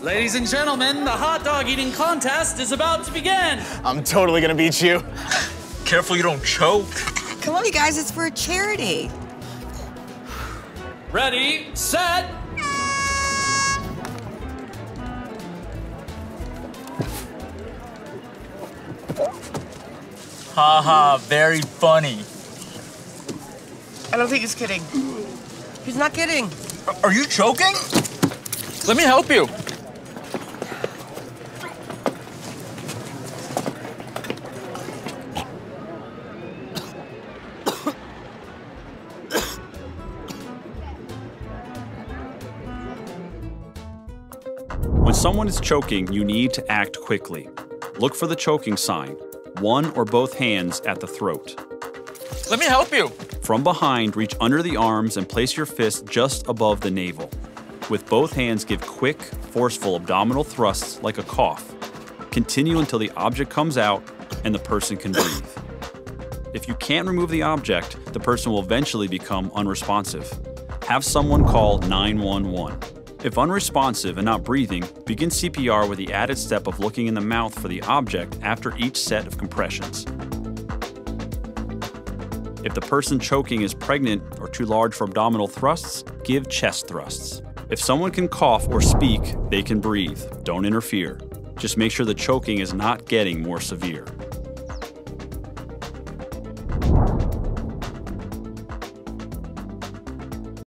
Ladies and gentlemen, the hot dog eating contest is about to begin. I'm totally gonna beat you. Careful you don't choke. Come on, you guys, it's for a charity. Ready, set. Ha ha, very funny. I don't think he's kidding. He's not kidding. Are you choking? Let me help you. When someone is choking, you need to act quickly. Look for the choking sign, one or both hands at the throat. Let me help you. From behind, reach under the arms and place your fist just above the navel. With both hands, give quick, forceful abdominal thrusts like a cough. Continue until the object comes out and the person can breathe. If you can't remove the object, the person will eventually become unresponsive. Have someone call 911. If unresponsive and not breathing, begin CPR with the added step of looking in the mouth for the object after each set of compressions. If the person choking is pregnant or too large for abdominal thrusts, give chest thrusts. If someone can cough or speak, they can breathe. Don't interfere. Just make sure the choking is not getting more severe.